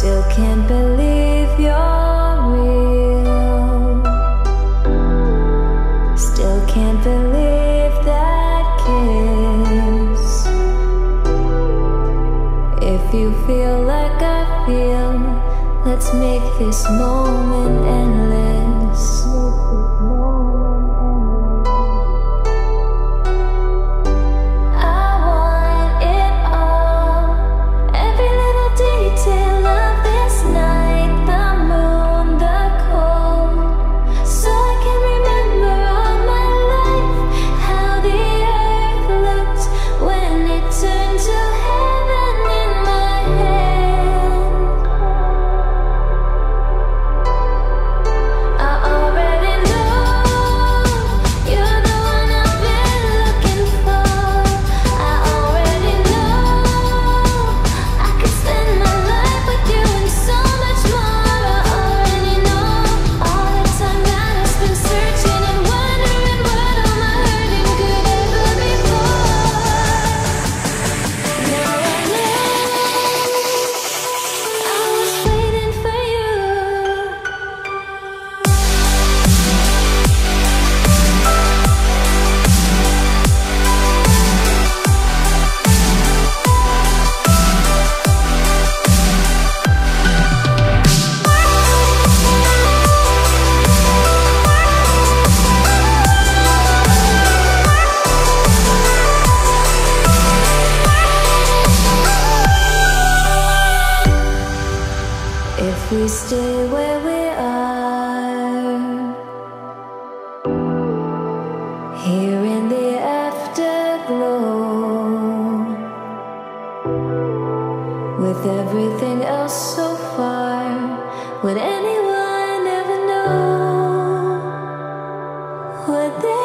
still can't believe you're real. Still can't believe that kiss. If you feel like I feel Let's make this moment endless. we stay where we are. Here in the afterglow. With everything else so far would anyone ever know would they